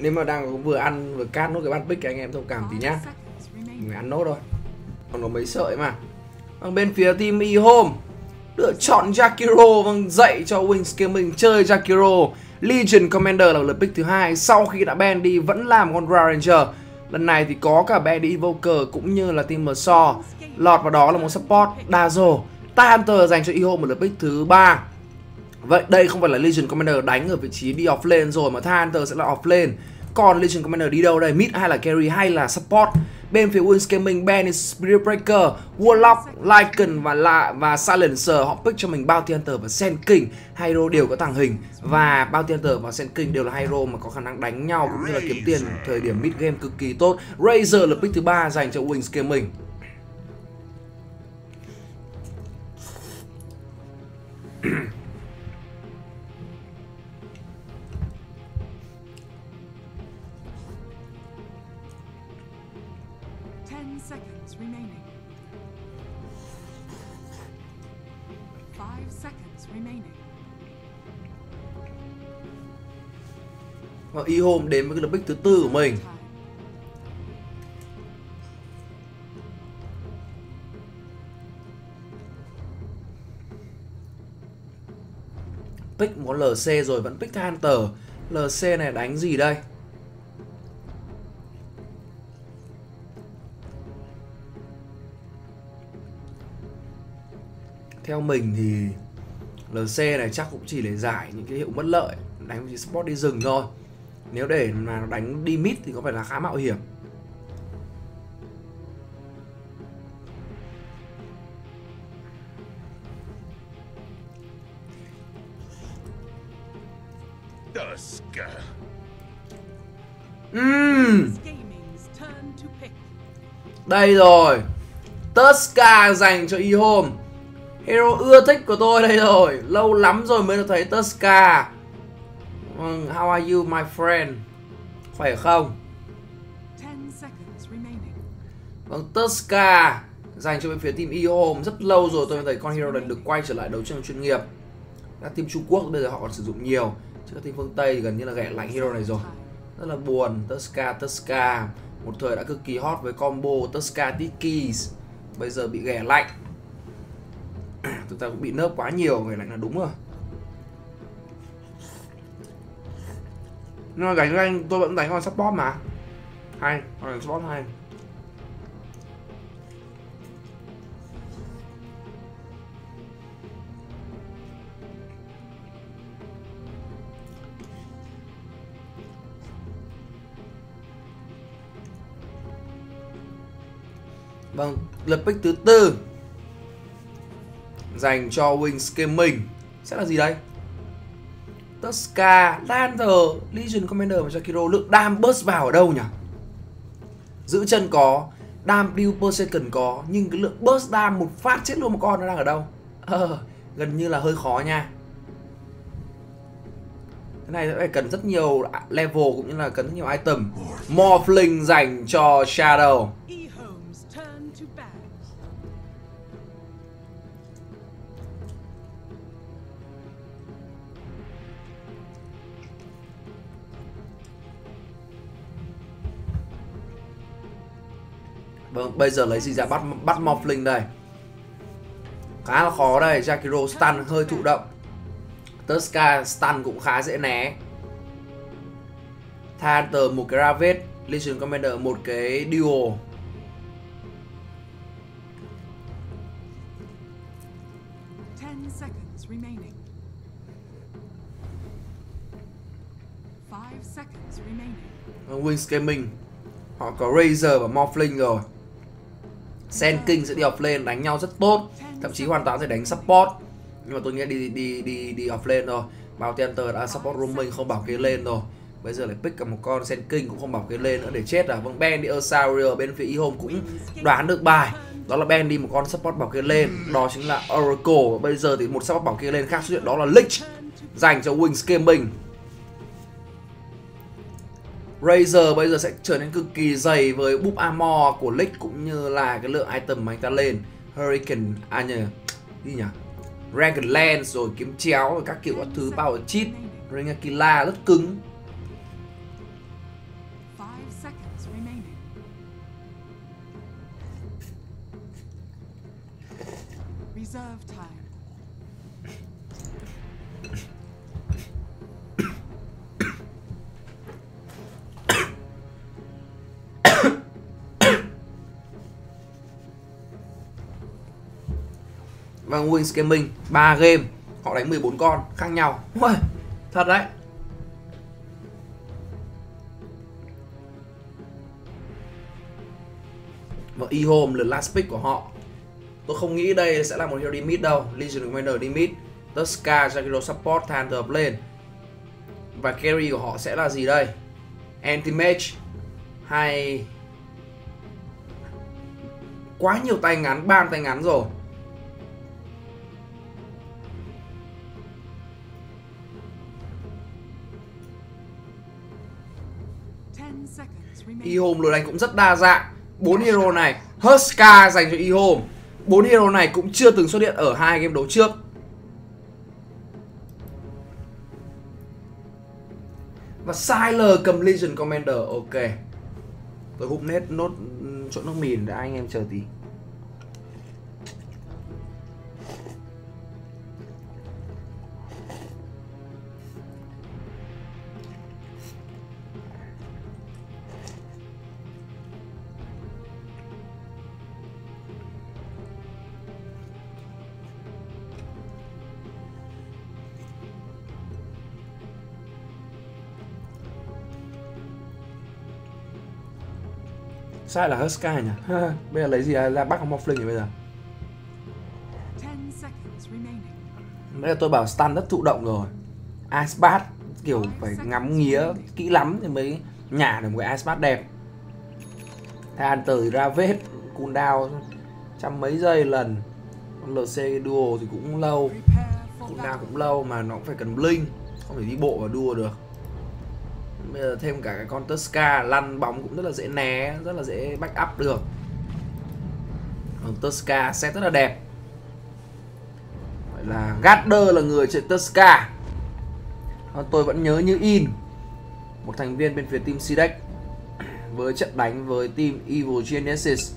nếu mà đang vừa ăn vừa cát nốt cái bát bích anh em thông cảm tí nhá. Người ăn nốt thôi. Còn có mấy sợi mà. Bằng bên phía team e home, lựa chọn Jakiro vâng dạy cho Wings Gaming chơi Jakiro. Legion Commander là lượt pick thứ hai. Sau khi đã ban đi, vẫn làm con Ranger. Lần này thì có cả Bendy Evoker cũng như là team Mersaw lọt vào đó là một support Dazo. Hunter dành cho e Iho một lượt pick thứ ba. Vậy đây không phải là Legion Commander đánh ở vị trí đi off lane rồi mà Hunter sẽ là off lane còn Legion Commander đi đâu đây? Mid hay là carry hay là support? Bên phía Wins Gaming, Ben Spirit Breaker, Warlock, Lycan và La và Silencer họ pick cho mình Bounty Hunter và Sen King. Hero đều có tàng hình và Bounty Hunter và Sen King đều là hero mà có khả năng đánh nhau cũng như là kiếm tiền thời điểm mid game cực kỳ tốt. Razor là pick thứ ba dành cho Wins Gaming. seconds Và E-Home đến với cái lập bích thứ tư của mình. Pick một LC rồi vẫn pick Hunter. LC này đánh gì đây? theo mình thì LC này chắc cũng chỉ để giải những cái hiệu bất lợi, đánh với sport đi rừng thôi nếu để mà đánh đi mid thì có phải là khá mạo hiểm. Uhm. Đây rồi. Tuska dành cho E-Home. Hero ưa thích của tôi đây rồi. Lâu lắm rồi mới được thấy Tuska How are you my friend? Khỏe không? Vâng Tuska Dành cho bên phía team E-Home Rất lâu rồi tôi thấy con hero này được quay trở lại đấu trường chuyên nghiệp. Các team Trung Quốc bây giờ họ còn sử dụng nhiều Chứ các team phương Tây thì gần như là ghẻ lạnh hero này rồi. Rất là buồn Tuska Tuska Một thời đã cực kỳ hot với combo Tuska Tikis. Bây giờ bị ghẻ lạnh. Chúng ta cũng bị nớp quá nhiều người lạnh là đúng rồi nhưng mà đánh anh tôi vẫn đánh con support mà. Hay con support hay. Vâng, lượt pick thứ tư. Dành cho Wings Gaming. Sẽ là gì đây? Tuska, Lander, Legion Commander và Jakiro lượng đam burst vào ở đâu nhỉ? Giữ chân có, đam build per second có, nhưng cái lượng burst đam một phát chết luôn một con nó đang ở đâu? Ờ, gần như là hơi khó nha. Cái này phải cần rất nhiều level cũng như là cần rất nhiều item. Morphling dành cho Shadow. Vâng, bây giờ lấy gì ra? Bắt bắt Morphling đây. Khá là khó đây, Jakiro stun hơi thụ động. Tuska stun cũng khá dễ né. Thanter một cái Ravet Legion Commander một cái Duo. Wings Gaming Họ có Razer và Morphling rồi Sen King sẽ đi off lane đánh nhau rất tốt Thậm chí hoàn toàn sẽ đánh support. Nhưng mà tôi nghĩ đi đi đi đi off lane thôi. Bounty Hunter đã support roaming không bảo kê lên rồi. Bây giờ lại pick cả một con Sen King cũng không bảo kê lên nữa để chết à. Vâng Ben đi Osarier bên phía E-Home cũng đoán được bài. Đó là Ben đi một con support bảo kê lên. Đó chính là Oracle. Bây giờ thì một support bảo kê lên khác xuất hiện đó là Lich Dành cho Wings Gaming Razer bây giờ sẽ trở nên cực kỳ dày với búp armor của Lick cũng như là cái lượng item mà anh ta lên Hurricane, à nhờ, gì nhỉ? Dragon Lance rồi kiếm chéo rồi các kiểu các thứ power cheat Ringakila rất cứng và Wings Gaming 3 game Họ đánh 14 con khác nhau. Ui, Thật đấy. Và E-Home là last pick của họ. Tôi không nghĩ đây sẽ là một hero đi mid đâu. Legion Commander đi mid Tuska, Jakiro support, Thunder up lane Và carry của họ sẽ là gì đây? Anti-Mage Hay Quá nhiều tay ngắn, ba tay ngắn rồi. Seconds. E-Home lối đánh cũng rất đa dạng. Bốn hero này, Huska dành cho E-Home. Bốn hero này cũng chưa từng xuất hiện ở hai game đấu trước. Và Siler cầm Legion Commander, Ok. Tôi hút nét nốt chỗ nước mìn để anh em chờ tí. Sai là Huska nhỉ? Bây giờ lấy gì ra bắt ông Morphling bây giờ. Bây giờ tôi bảo stun rất thụ động rồi. Icebat kiểu phải ngắm nghía kỹ lắm thì mới nhả được một cái Icebat đẹp. Than từ ra vết cooldown trăm mấy giây lần. Con LC duo thì cũng lâu. Cooldown cũng lâu mà nó cũng phải cần blink Không thể đi bộ và đua được Bây giờ thêm cả cái con Tuska lăn bóng cũng rất là dễ né, Rất là dễ back up được. Còn Tuska set rất là đẹp. Gọi là Gatder là người chơi Tuska Tôi vẫn nhớ như in, Một thành viên bên phía team Sidex Với trận đánh với team Evil Genesis.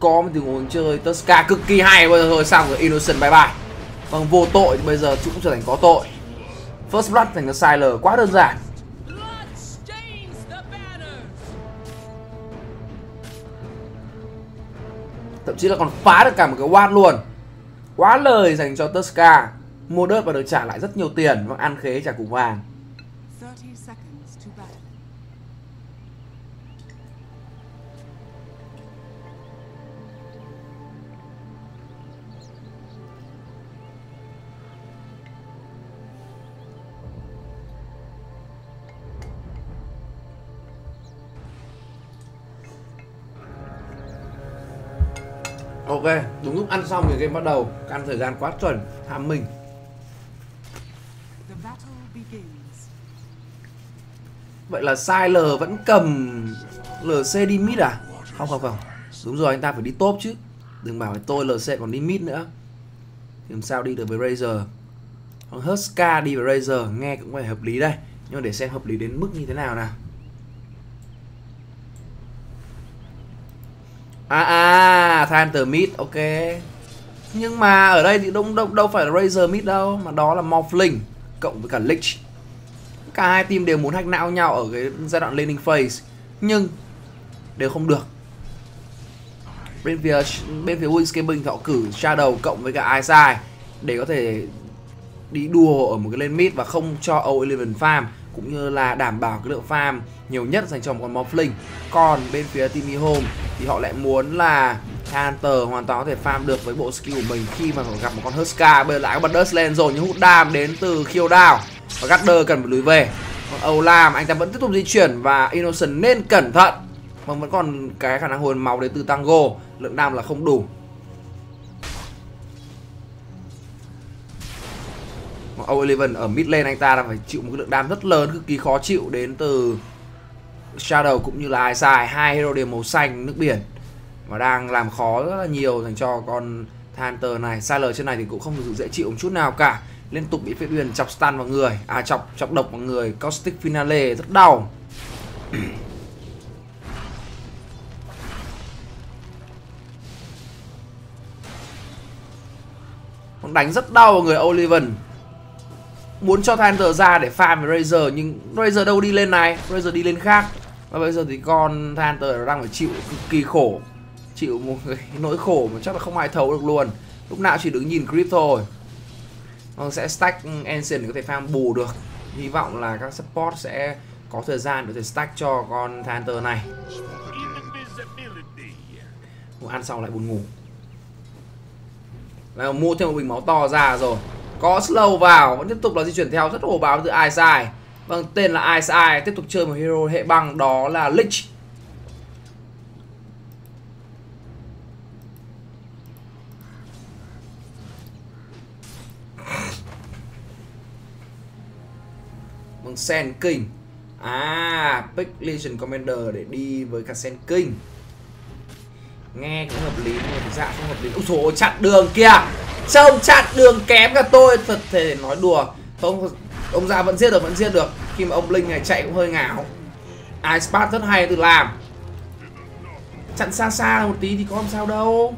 Có một tình huống chơi Tuska cực kỳ hay, Bây giờ thôi, xong rồi, Innocent bye bye. Vâng vô tội thì bây giờ chúng trở thành có tội. First Blood thành cái Siler, quá đơn giản. Chí là còn phá được cả một cái Watt luôn. Quá lời dành cho Tuska. Mua đớt và được trả lại rất nhiều tiền, Và ăn khế trả củ vàng. Ok, đúng lúc ăn xong thì game bắt đầu. Ăn thời gian quá chuẩn, hàm mình. Vậy là Siler vẫn cầm LC đi mid à? Không không không. Đúng rồi anh ta phải đi top chứ. Đừng bảo tôi LC còn đi mid nữa. Thì làm sao đi được với Razer? Còn Huska đi với Razer Nghe cũng phải hợp lý đây. Nhưng mà để xem hợp lý đến mức như thế nào nào À à to mid ok. Nhưng mà ở đây thì đâu, đâu, đâu phải là Razer mid đâu Mà đó là Morphling Cộng với cả Lich. Cả hai team đều muốn hack não nhau ở cái giai đoạn laning phase nhưng đều không được. Bên phía bên phía Wings Gaming thì họ cử Shadow cộng với cả Isai để có thể đi đua ở một cái lane mid và không cho O11 farm cũng như là đảm bảo cái lượng farm nhiều nhất dành cho một con Morphling. Còn bên phía Timmy Home thì họ lại muốn là Hunter hoàn toàn có thể farm được với bộ skill của mình khi mà gặp một con Huska. Bây giờ lại có bật Dust lên rồi, nhưng hút đam đến từ khiêu down. Và Gather cần phải lùi về. Còn Âu Lam anh ta vẫn tiếp tục di chuyển và Innocent nên cẩn thận. Mà vẫn còn cái khả năng hồi máu đến từ Tango. Lượng đam là không đủ. Eleven ở mid lane anh ta đang phải chịu một cái lượng đam rất lớn, cực kỳ khó chịu đến từ Shadow cũng như là ai hai hero đều màu xanh, nước biển và đang làm khó rất là nhiều dành cho con Hunter này. Sai trên này thì cũng không được dễ chịu một chút nào cả. Liên tục bị Phép Uyên chọc stun vào người à chọc chọc độc vào người. Caustic Finale rất đau. Đánh rất đau vào người Oliven muốn cho Thunder ra để farm với Razer, nhưng Razer đâu đi lên này, Razer đi lên khác. Và bây giờ thì con Thunder đang phải chịu cực kỳ khổ, chịu một cái nỗi khổ mà chắc là không ai thấu được luôn. Lúc nào chỉ đứng nhìn creep thôi. Vâng sẽ stack Ancient để có thể farm bù được. Hy vọng là các support sẽ có thời gian để có thể stack cho con Thunder này. Ăn xong lại buồn ngủ. Là mua thêm một bình máu to ra rồi có slow vào, vẫn tiếp tục là di chuyển theo rất hồ báo từ Isai. Vâng tên là Isai, tiếp tục chơi một hero hệ băng, đó là Lich. Vâng Sen King. À pick Legion Commander để đi với cả Sen King nghe cũng hợp lý nhưng mà thực ra không hợp lý. Ôi số chặn đường kìa. Trông chặn đường kém cả tôi? Thật thể nói đùa. Không, ông già vẫn giết được, vẫn giết được. Khi mà ông linh này chạy cũng hơi ngáo. Ice pass rất hay từ làm. Chặn xa xa một tí thì có làm sao đâu.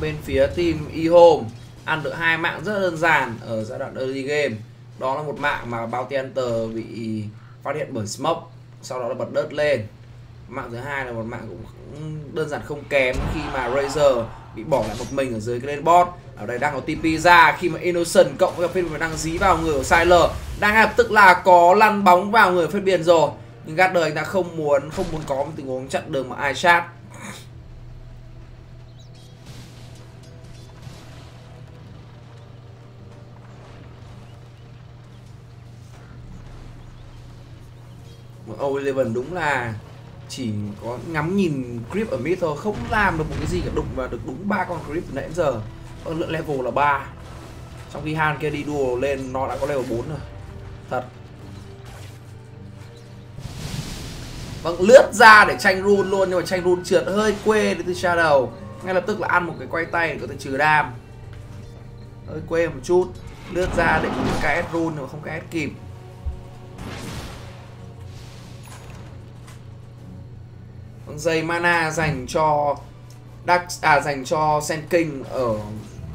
Bên phía team eHome ăn được hai mạng rất đơn giản ở giai đoạn early game. Đó là một mạng mà Bounty Hunter bị phát hiện bởi Smoke, sau đó là bật đớt lên. Mạng thứ hai là một mạng cũng đơn giản không kém khi mà Razer bị bỏ lại một mình ở dưới cái lên bot. Ở đây đang có TP ra khi mà Innocent cộng với phiên đang dí vào người của Siler đang lập tức là có lăn bóng vào người phiên biển rồi. Nhưng Gather anh ta không muốn không muốn có một tình huống chặn đường mà ai sát O'Eleven đúng là chỉ có ngắm nhìn creep ở mid thôi, không làm được một cái gì cả, đụng và được đúng ba con creep từ nãy đến giờ. Con lượng level là 3 trong khi Han kia đi đua lên, nó đã có level 4 rồi. Thật. Vâng lướt ra để tranh run luôn, nhưng mà tranh run trượt hơi quê đến từ shadow. Ngay lập tức là ăn một cái quay tay để có thể trừ đam. Hơi quê một chút. Lướt ra để KS run, nhưng mà không KS kịp. Dây mana dành cho Dark à dành cho Sen King ở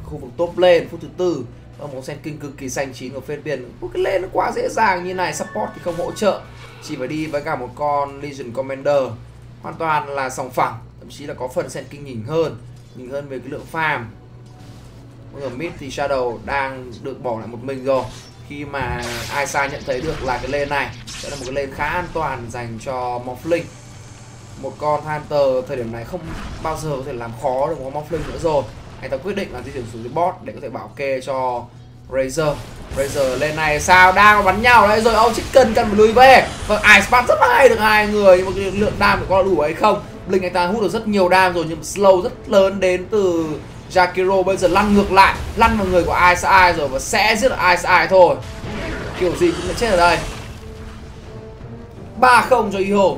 khu vực top lane, phút thứ tư. Và một Sen King cực kỳ xanh chín ở phên biển. Một cái lane nó quá dễ dàng như này, support thì không hỗ trợ. Chỉ phải đi với cả một con Legion Commander. Hoàn toàn là sòng phẳng, thậm chí là có phần Sen King nhìn hơn nhìn hơn về cái lượng farm. Ở mid thì Shadow đang được bỏ lại một mình rồi. Khi mà aisa nhận thấy được là cái lane này, sẽ là một cái lane khá an toàn dành cho Morphling một con Hunter thời điểm này không bao giờ có thể làm khó được một con Morphling nữa rồi. Anh ta quyết định là di chuyển xuống dưới bot để có thể bảo kê cho Razer Razer lên này, sao đang bắn nhau đấy, rồi ông Chicken cần phải lùi về. Vâng, và Ice spam rất hay được hai người, nhưng mà cái lượng đam có đủ hay không? Blink anh ta hút được rất nhiều đam rồi, nhưng mà slow rất lớn đến từ Jakiro. Bây giờ lăn ngược lại, lăn vào người của Ice ai rồi và sẽ giết được Ice ai thôi. Kiểu gì cũng sẽ chết ở đây. 3-0 cho Iho.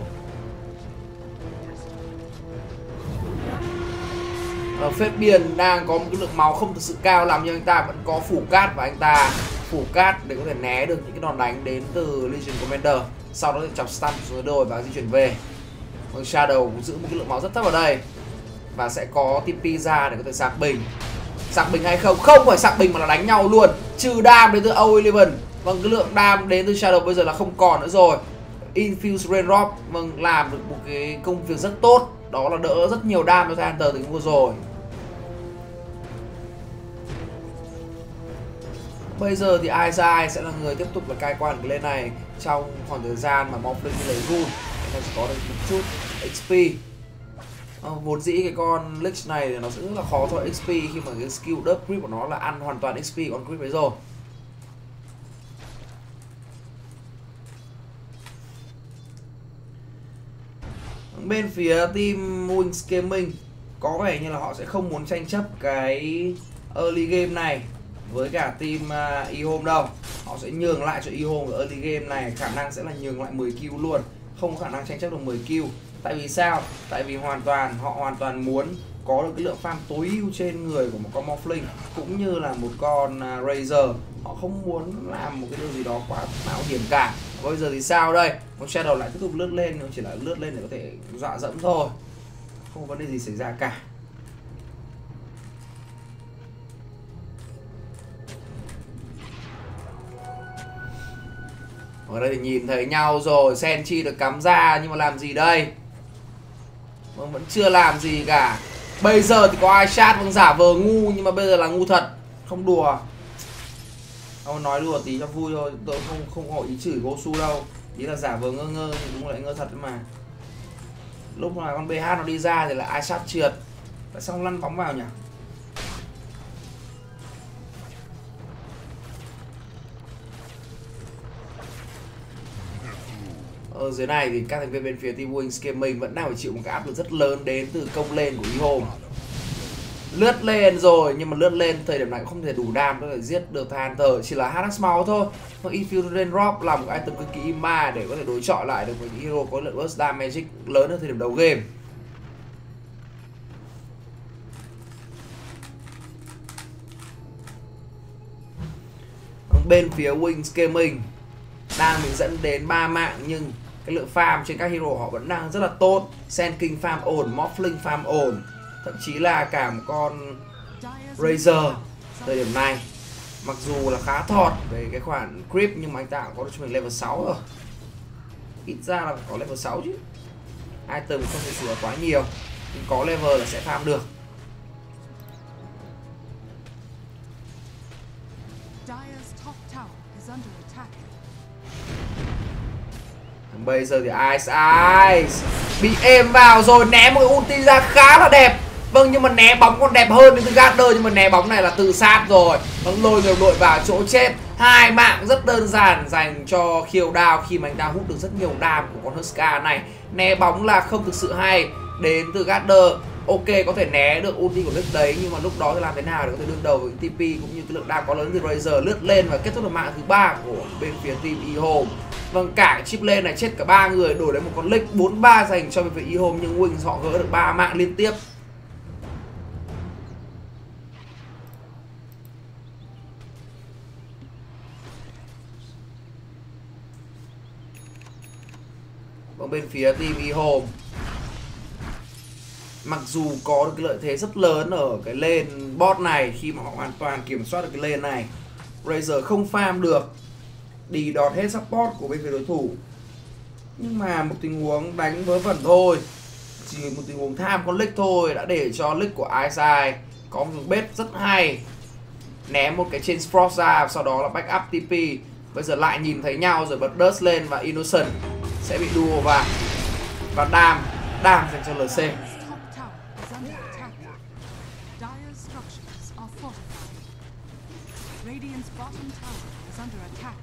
Uh, phép biển đang có một cái lượng máu không thực sự cao làm nhưng anh ta vẫn có phủ cát và anh ta phủ cát để có thể né được những cái đòn đánh đến từ Legion Commander. Sau đó thì chọc stun xuống đôi và di chuyển về. Còn Shadow cũng giữ một cái lượng máu rất thấp ở đây và sẽ có TP ra để có thể sạc bình. Sạc bình hay không? Không phải sạc bình mà là đánh nhau luôn. Trừ đam đến từ O11 vâng cái lượng đam đến từ Shadow bây giờ là không còn nữa rồi. Infuse Raindrop vâng làm được một cái công việc rất tốt đó là đỡ rất nhiều đam cho Hunter từ vừa rồi. Bây giờ thì Isai sẽ là người tiếp tục là cai quản cái lên này. Trong khoảng thời gian mà Morphling lấy run ta sẽ có được một chút XP à, ờ, vốn dĩ cái con Lich này thì nó sẽ rất là khó cho XP khi mà cái skill đớp creep của nó là ăn hoàn toàn XP con creep ấy rồi. Bên phía team Wings Gaming có vẻ như là họ sẽ không muốn tranh chấp cái early game này với cả team uh, eHome đâu. Họ sẽ nhường lại cho eHome ở early game này khả năng sẽ là nhường lại 10 kill luôn không có khả năng tranh chấp được 10 kill. Tại vì sao? Tại vì hoàn toàn họ hoàn toàn muốn có được cái lượng farm tối ưu trên người của một con Morphling cũng như là một con à, uh, Razer họ không muốn làm một cái điều gì đó quá mạo hiểm cả bây giờ thì sao đây? Con shadow lại tiếp tục lướt lên, nó chỉ là lướt lên để có thể dọa dẫm thôi. Không có vấn đề gì xảy ra cả. Ở đây thì nhìn thấy nhau rồi Senchi được cắm ra, nhưng mà làm gì đây? Vâng vẫn chưa làm gì cả. Bây giờ thì có ai chat vâng giả vờ ngu, nhưng mà bây giờ là ngu thật. Không đùa ông nói đùa tí cho vui thôi. Tôi không không có ý chửi Gosu đâu. Ý là giả vờ ngơ ngơ thì đúng lại ngơ thật mà. Lúc mà con BH nó đi ra thì là ai sát trượt. Tại sao lăn bóng vào nhỉ? Ở dưới này thì các thành viên bên phía team Wings Gaming vẫn đang phải chịu một cái áp lực rất lớn đến từ công lên của Ihom lướt lên rồi nhưng mà lướt lên thời điểm này cũng không thể đủ đam có thể giết được hunter chỉ là Harass máu thôi. Và Infiltrated Drop là một item cực kỳ ma để có thể đối chọi lại được với những hero có lượng burst damage lớn ở thời điểm đầu game. Bên phía Wings Gaming đang bị dẫn đến 3 mạng nhưng cái lượng farm trên các hero họ vẫn đang rất là tốt. Sen King farm ổn, Morphling farm ổn thậm chí là cả một con Razor thời điểm này. Mặc dù là khá thọt về cái khoản creep nhưng mà anh ta cũng có cho mình level 6 rồi. Ít ra là có level 6 chứ. Item không thể sửa quá nhiều nhưng có level là sẽ farm được. Bây giờ thì Ice Ice Bị êm vào rồi ném một cái ulti ra khá là đẹp Vâng nhưng mà né bóng còn đẹp hơn từ Gather Nhưng mà né bóng này là tự sát rồi. Vâng lôi người đội vào chỗ chết. Hai mạng rất đơn giản dành cho khiêu đao khi mà anh ta hút được rất nhiều đam của con Huska này. Né bóng là không thực sự hay đến từ Gather ok, có thể né được ulti của nước đấy, nhưng mà lúc đó thì làm thế nào để có thể đương đầu với TP cũng như cái lượng đam có lớn từ Razor lướt lên và kết thúc được mạng thứ ba của bên phía team E-Home. Vâng cả chip lên này, chết cả ba người, đổi lấy một con lick 43 dành cho bên phía E-Home, nhưng Wings họ gỡ được ba mạng liên tiếp. Còn bên phía TV Home. Mặc dù có được cái lợi thế rất lớn ở cái lane bot này, Khi mà họ hoàn toàn kiểm soát được cái lane này, Razer không farm được, Đi đọt hết support của bên phía đối thủ. Nhưng mà một tình huống đánh vớ vẩn thôi, Chỉ một tình huống tham con lick thôi Đã để cho lick của Isai Có một bếp rất hay, Ném một cái trên Frost ra, Sau đó là backup TP Bây giờ lại nhìn thấy nhau rồi bật Dust lên và Innocent sẽ bị đua vào và đam đam dành cho LC Radiant's bottom tower is under attack.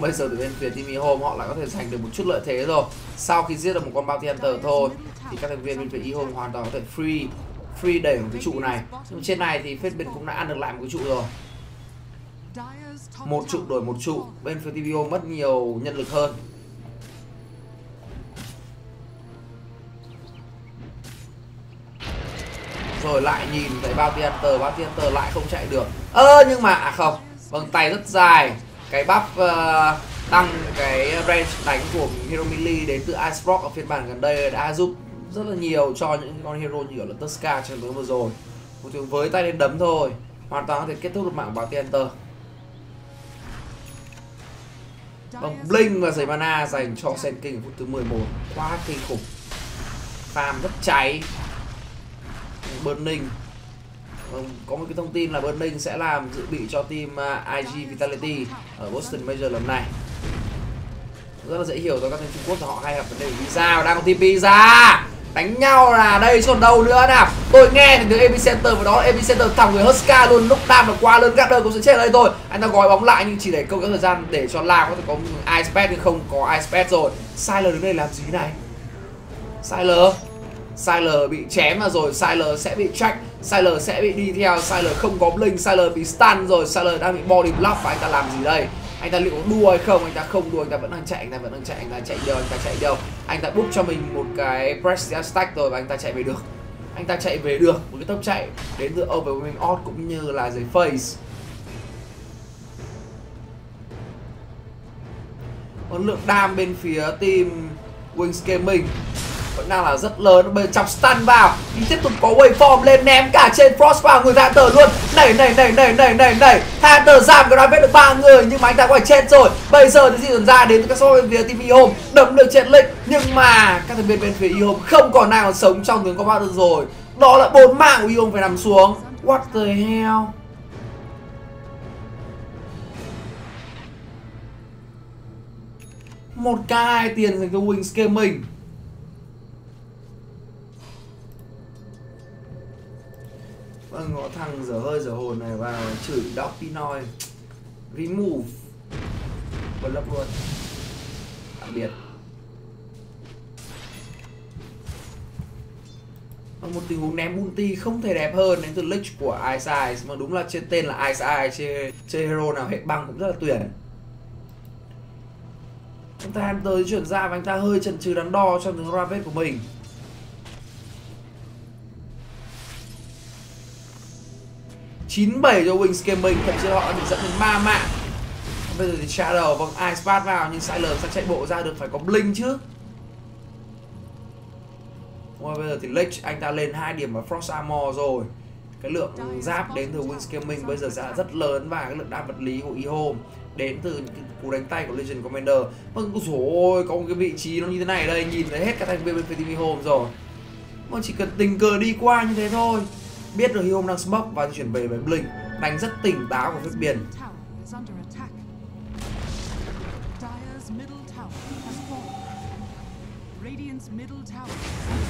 Bây giờ từ bên phía team home họ lại có thể giành được một chút lợi thế rồi. Sau khi giết được một con Bounty Hunter thôi, thì các thành viên bên phía E-Home hoàn toàn có thể free free đẩy một cái trụ này. Nhưng trên này thì phết bên cũng đã ăn được lại một cái trụ rồi một trụ đổi một trụ bên phía TVO mất nhiều nhân lực hơn. Rồi lại nhìn thấy Bounty bao Bounty Hunter lại không chạy được. Ơ nhưng mà à không vâng tay rất dài. Cái buff uh, ờ, tăng cái range đánh của Hero Melee đến từ Ice Rock ở phiên bản gần đây đã giúp rất là nhiều cho những con hero như ở là Tuska trong tối vừa rồi. Một tiếng với tay lên đấm thôi hoàn toàn có thể kết thúc được mạng Bounty Hunter Vâng, Blink và giấy mana dành cho Sen King ở phút thứ 11 Quá kinh khủng. Farm rất cháy. Burning. Vâng, Có một cái thông tin là Burning sẽ làm dự bị cho team à, IG Vitality Ở Boston Major lần này. Rất là dễ hiểu cho các team Trung Quốc là họ hay gặp vấn đề visa và Đang có TP ra Đánh nhau là đây, chứ còn đâu nữa nào. Tôi nghe thì từ Epicenter và đó Epicenter thẳng người Huska luôn. Lúc đam là qua lớn Gather cũng sẽ chết ở đây thôi. Anh ta gói bóng lại nhưng chỉ để câu cái thời gian để cho la có thể có Ice Pet nhưng không có Ice Pet rồi. Siler đứng đây làm gì này? Siler Siler bị chém vào rồi. Siler sẽ bị check Siler sẽ bị đi theo. Siler không có blink, Siler bị stun rồi. Siler đang bị body block và anh ta làm gì đây? Anh ta liệu có đua hay không, anh ta không đua, anh ta vẫn đang chạy, anh ta vẫn đang chạy, anh ta chạy đâu, anh ta chạy đâu. Anh ta book cho mình một cái press stack rồi và anh ta chạy về được. Anh ta chạy về được một cái tốc chạy đến từ overwhelming odd cũng như là giấy face còn lượng đam bên phía team Wings Gaming vẫn đang là rất lớn, bên trong chọc stun vào. Nhưng tiếp tục có waveform lên ném cả trên frost vào người Hunter luôn. Nảy nảy nảy nảy nảy nảy nảy Hunter giảm cái vết được ba người, nhưng mà anh ta quay chết rồi. Bây giờ thì di chuyển ra đến từ các số bên phía team Ehome đấm được chết lịch nhưng mà các thành viên bên phía Ehome không còn nào sống trong tướng combat được rồi. Đó là bốn mạng của Ehome phải nằm xuống. What the hell? Một k hai tiền dành cho Wings Gaming. Vâng, ngõ thằng dở hơi dở hồn này vào chửi Doc Pinoy. Remove. Bật lấp luôn. Tạm biệt. Và một tình huống ném multi không thể đẹp hơn đến từ Lich của Ice ice. Mà đúng là trên tên là Ice ice chơi, chơi hero nào hệ băng cũng rất là tuyển. Anh ta tới chuyển ra và anh ta hơi chần chừ đắn đo trong tiếng Ravage của mình. Chín bảy cho Wings Gaming, thậm chí họ đã bị dẫn đến ba mạng. Bây giờ thì Shadow vâng Ice Path vào, nhưng Siler sẽ chạy bộ ra được, phải có Blink chứ. Rồi, bây giờ thì Lich anh ta lên hai điểm ở Frost Armor rồi. Cái lượng giáp đến từ Wings Gaming bây giờ sẽ là rất lớn và cái lượng đam vật lý của Ehome đến từ cú đánh tay của Legion Commander. Vâng ôi, có một cái vị trí nó như thế này đây, nhìn thấy hết các thành viên bên phía team Home rồi. Mà chỉ cần tình cờ đi qua như thế thôi biết được Hyom đang smoke và chuyển về với Blink, đánh rất tỉnh táo của phép biển.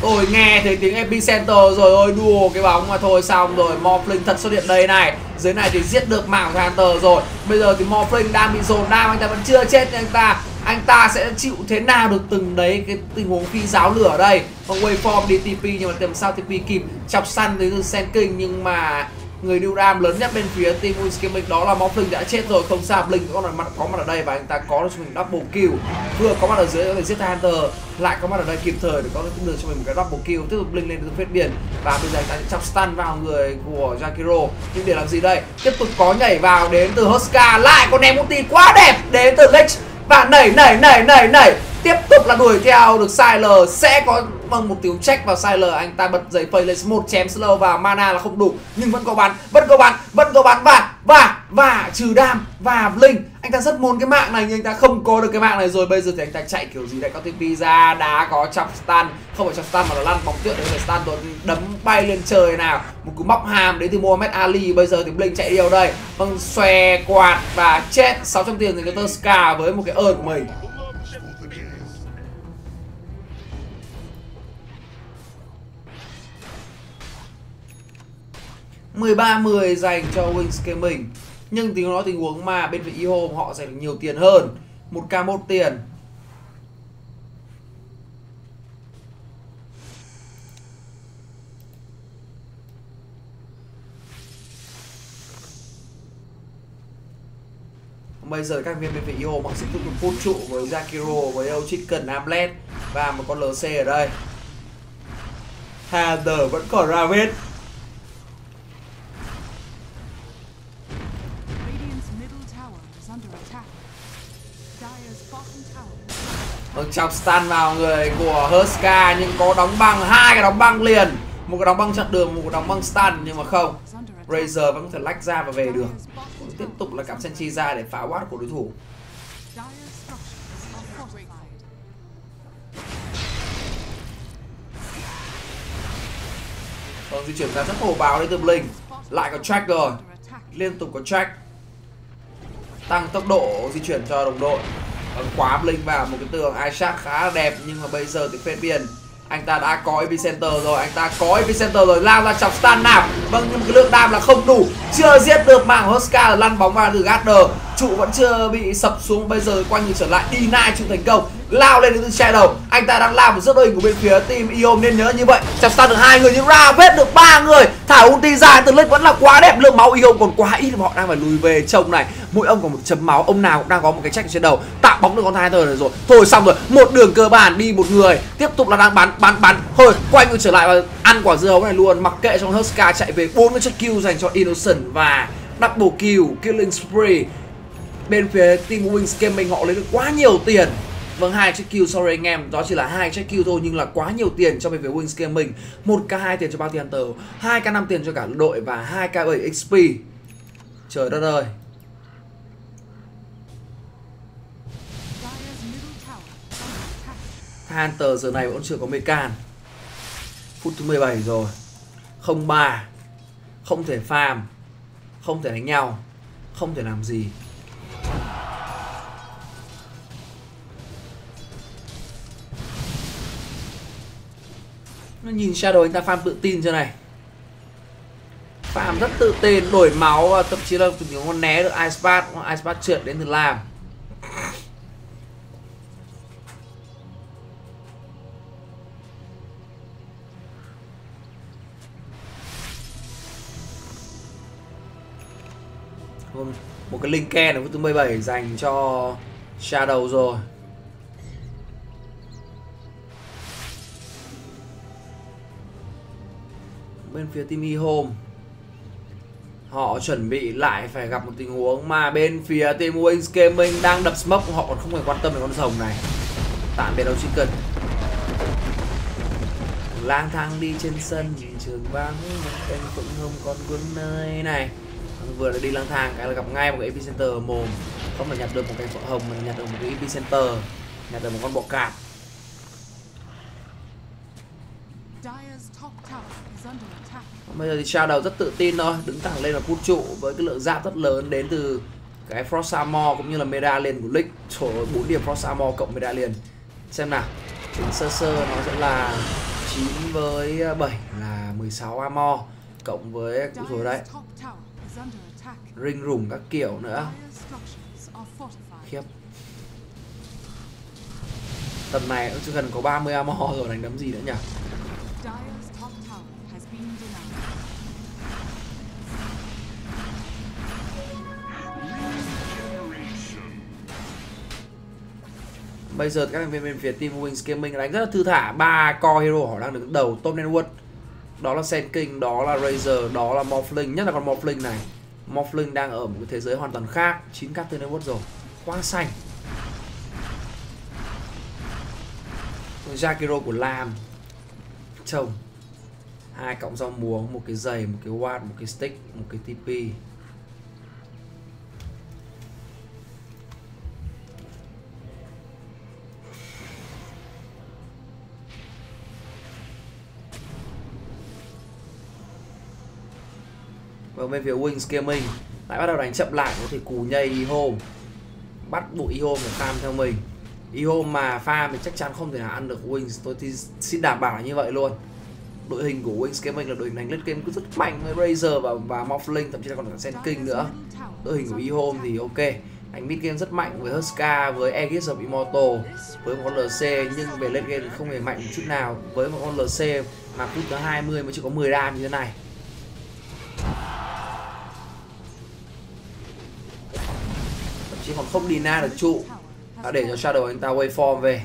Tôi nghe thấy tiếng epicenter rồi, ôi, đùa cái bóng mà thôi, xong rồi, Morphling thật xuất hiện đây này. Dưới này thì giết được mạng Hunter rồi. Bây giờ thì Morphling đang bị dồn đam, anh ta vẫn chưa chết anh ta anh ta sẽ chịu thế nào được từng đấy, cái tình huống phi giáo lửa ở đây? Còn waveform đi TP nhưng mà tìm sao TP kịp chọc săn tới từ Sen nhưng mà người điêu lớn nhất bên phía team Gaming đó là Morphling đã chết rồi. Không sao Blink có mặt có mặt ở đây và anh ta có được cho mình double kill. Vừa có mặt ở dưới, có thể giết Hunter, lại có mặt ở đây kịp thời để có được cho mình một cái double kill. Tiếp tục Blink lên từ phết biển và bây giờ anh ta sẽ chọc stun vào người của Jakiro. Nhưng để làm gì đây? Tiếp tục có nhảy vào đến từ Huska lại con em ulti quá đẹp đến từ Lich và nảy nảy nảy nảy nảy. Tiếp tục là đuổi theo được Siler. Sẽ có bằng một tiếng check vào Siler. Anh ta bật giấy phẩy lên. Một chém slow và mana là không đủ. Nhưng vẫn có bắn vẫn có bắn vẫn có bắn và và và trừ đam và linh, anh ta rất muốn cái mạng này nhưng anh ta không có được cái mạng này rồi. Bây giờ thì anh ta chạy kiểu gì đấy, có TP ra đá, có chọc stun. Không phải chọc stun mà là lăn bóng tuyết để stun rồi đấm bay lên trời nào. Một cú móc hàm đến từ Mohamed Ali, bây giờ thì Blink chạy đi đâu đây? Vâng xòe quạt và chết. 600 tiền từ cái Tuska với một cái ơn của mình. 13-10 dành cho Wings Gaming. Nhưng tiếng nói tình huống mà bên phía eHome họ sẽ được nhiều tiền hơn. 1k1 tiền. Bây giờ các viên bên phía EO họ sẽ tiếp tục phút trụ với Zakiro, với El Chicken, Amlet và một con LC ở đây. Hather vẫn còn ra vết. Vâng, chọc stun vào người của Huska nhưng có đóng băng hai cái đóng băng liền. Một cái đóng băng chặn đường một cái đóng băng stun nhưng mà không. Razer vẫn có thể lách ra và về được. Tiếp tục là cắm Senchi ra để phá watt của đối thủ. Vâng, di chuyển ra rất hổ báo đến từ Blink. Lại có track rồi. Liên tục có track. Tăng tốc độ di chuyển cho đồng đội. Vâng, quá Blink vào một cái tường Isaac khá là đẹp, nhưng mà bây giờ thì phết biển. Anh ta đã có epicenter rồi, anh ta có epicenter rồi. Lao ra chọc stun nạp vâng nhưng cái lượng đam là không đủ. Chưa giết được mạng Huska lăn bóng vào từ Gardner trụ vẫn chưa bị sập xuống, bây giờ quay ngược trở lại deny trụ thành công. Lao lên từ đầu anh ta đang lao vào rất đội hình của bên phía team iom, nên nhớ như vậy. Chặt stun được hai người nhưng ra, vết được ba người. Thả ulti ra, từ lên vẫn là quá đẹp. Lượng máu iom còn quá ít họ đang phải lùi về trông này. Mỗi ông còn một chấm máu, ông nào cũng đang có một cái trách trên đầu tạo bóng được con thai thôi rồi. Thôi xong rồi, một đường cơ bản đi một người. Tiếp tục là đang bắn bắn bắn. Thôi, quay ngược trở lại và ăn quả dưa hấu này luôn. Mặc kệ trong Huska chạy về, bốn cái chất kill dành cho Innocent và double kill, killing spree bên phía team Wings Gaming họ lấy được quá nhiều tiền. Vâng hai check kill sorry anh em, đó chỉ là hai check kill thôi, nhưng là quá nhiều tiền cho bên phía Wings Gaming một k hai tiền cho Bounty Hunter, hai k năm tiền cho cả đội và hai k 7 XP trời đất ơi. Hunter giờ này vẫn chưa có mecan phút thứ 17 rồi. Không ba, không thể farm, không thể đánh nhau, không thể làm gì. Nó nhìn shadow anh ta farm tự tin chưa này? Farm rất tự tin, đổi máu và thậm chí là những con né được ice bat ice bat trượt đến từ làm. Một cái link ken ở phút thứ 17 dành cho Shadow rồi. Bên phía team E-Home họ chuẩn bị lại phải gặp một tình huống mà bên phía team Wings Gaming đang đập smoke, họ còn không hề quan tâm đến con rồng này. Tạm biệt đâu chicken. Lang thang đi trên sân trường vắng em cũng không còn quân nơi này. Vừa đi lang thang, cái là gặp ngay một cái epicenter ở mồm. Không phải nhặt được một cái phượng hồng, mà nhặt được một cái epicenter nhặt được một con bọ cạp. Dyer's top tower is under attack bây giờ thì Shadow rất tự tin thôi, đứng thẳng lên và cút trụ với cái lượng giáp rất lớn đến từ cái Frost Armor cũng như là medallion của Lick trời ơi 4 điểm Frost Armor cộng medallion. Xem nào tính sơ sơ nó sẽ là 9 với 7 là 16 armor cộng với cũng rồi đấy. Ring rùng các kiểu nữa. Khiếp. Tầm này cũng chỉ cần có 30 armor rồi, đánh đấm gì nữa nhỉ? Bây giờ các thành viên bên phía team Wings Gaming đánh rất là thư thả. Ba core hero họ đang đứng đầu top network. Đó là Sen King, đó là Razer, đó là Morphling nhất là con Morphling này. Morphling đang ở một cái thế giới hoàn toàn khác 9 các tên network rồi. Quá xanh Jakiro của Lam. Trông hai cọng rau muống một cái giày một cái watt một cái stick một cái TP Và bên phía Wings Gaming. Lại bắt đầu đánh chậm lại có thể cù nhây E-Home bắt buộc E-Home phải farm theo mình. E-Home mà farm thì chắc chắn không thể nào ăn được Wings. Tôi thì xin đảm bảo là như vậy luôn. Đội hình của Wings Gaming là đội hình đánh lên game rất mạnh với Razer và và Morphling, thậm chí là còn cả Sen King nữa. Đội hình của E-Home thì ok. Đánh mid game rất mạnh với Huska, với Aegis of Immortal, với một con LC nhưng về late game thì không hề mạnh một chút nào. Với một con LC mà phút thứ 20 mới chỉ có 10 đam như thế này. Chứ còn không deny được trụ. Đã để cho Shadow anh ta waveform về.